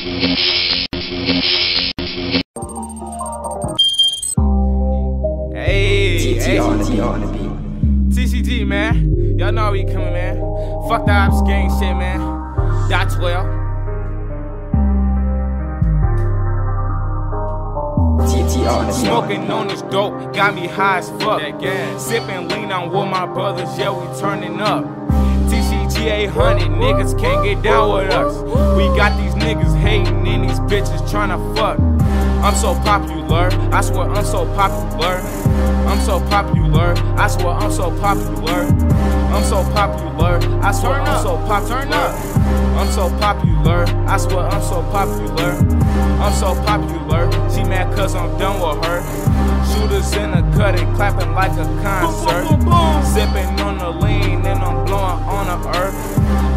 Hey, hey, on the beat, on the beat. TCG, man. Y'all know how we coming, man. Fuck the ops gang shit, man. Dot 12. TTR on the beat. Smoking on this dope, got me high as fuck. Sipping lean on with my brothers, yeah, we turning up. TCG 800, niggas can't get down with us. We got these niggas hating and these bitches tryna fuck. I'm so popular, I swear I'm so popular. I'm so popular, I swear I'm so popular. I'm so popular, I swear Turn I'm up, so popular. turn up. I'm so popular, I swear I'm so popular. I'm so popular, she mad cause I'm done with her. Shooters in the cutty, clapping like a concert. boom, boom. Sipping on the lean and blowing on the earth.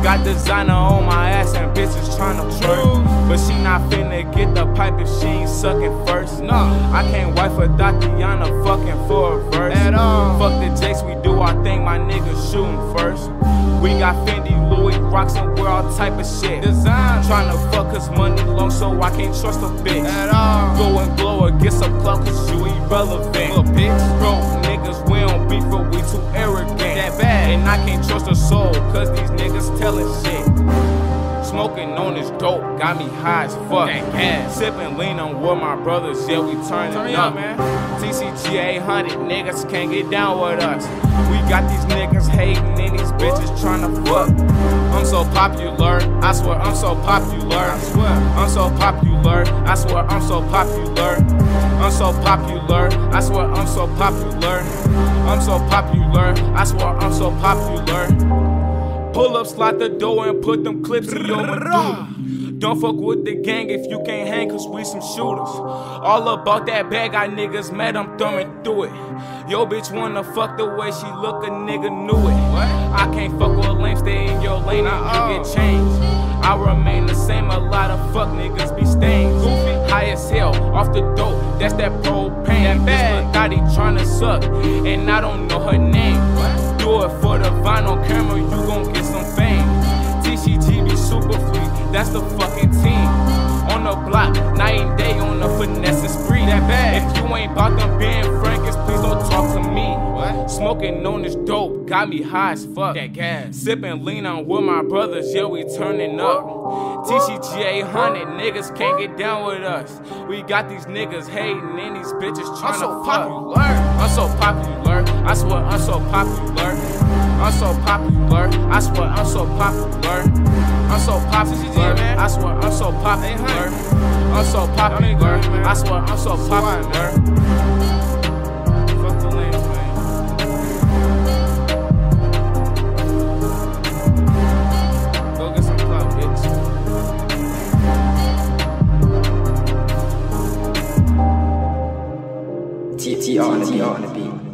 Got designer on my ass and bitches tryna flirt. But she not finna get the pipe if she ain't sucking first. Nah, I can't wife for Tatiana fucking for a verse. At all. Fuck the jakes, we do our thing, my niggas shooting first. We got Fendi, Louis, rocks, and wear all type of shit. Design. Tryna fuck cause money long, so I can't trust a bitch. At all. Go and blow or get some clout cause you irrelevant. Little bitch. Bro, niggas, I Smoking on this dope, got me high as fuck. That gas. Sipping lean on with my brothers, yeah, we turning Turn up. up, man. TCG 800, niggas can't get down with us. We got these niggas hating and these bitches tryna fuck. I'm so popular, I swear I'm so popular. I swear I'm so popular, I swear I'm so popular. I'm so popular, I swear I'm so popular. I'm so popular, I swear I'm so popular. Pull up, slide the door, and put them clips in your medulla. Don't fuck with the gang if you can't hang, cause we some shooters. All about that bag, I niggas mad, I'm thumbing through it. Yo, bitch wanna fuck the way she look, a nigga knew it. I can't fuck with a lame, stay in your lane, and you get changed. I remain the same, a lot of fuck niggas be staying Goofy, high as hell, off the dope, that's that propane. That bag, Dottie tryna suck, and I don't know her name. Do it for the vine on camera, you gon' get super free, that's the fucking team. On the block, night and day on the finesse spree. That bad. If you ain't bout them being Frankers, please don't talk to me. What? Smoking on this dope, got me high as fuck. That gas. Sipping lean on with my brothers, yeah, we turning up. TCG 800, niggas can't get down with us. We got these niggas hating and these bitches tryna I'm so fuck. popular. I'm so popular, I swear I'm so popular. I'm so popular, I swear I'm so popular. I'm so popular, man. I swear I'm so popular. I'm so popular, I swear I'm so popular. Fuck the lanes, man. Go get some clout, bitch. TTR on the beat, on the beat.